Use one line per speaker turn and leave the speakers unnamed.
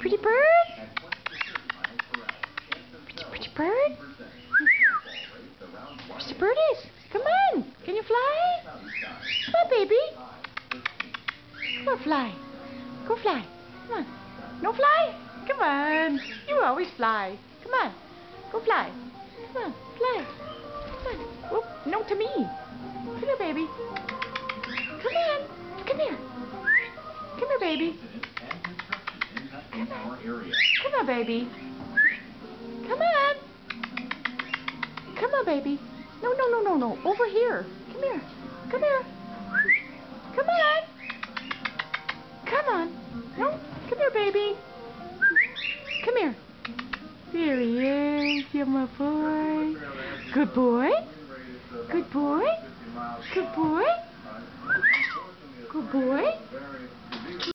Pretty bird? Pretty, pretty bird? Where's the bird is? Come on. Can you fly? Come on, baby. Come on, fly. Go fly. Come on. No fly? Come on. You always fly. Come on. Go fly. Come on. Fly. Come on. Oop, no to me. Come here, baby. Come on. Come here. Come here, baby. Come on. Baby. Come on. Come on, baby. No, no, no, no, no. Over here. Come here. Come here. Come on. Come on. No. Come here, baby. Come here. There he is. You're my boy. Good boy. Good boy. Good boy. Good boy.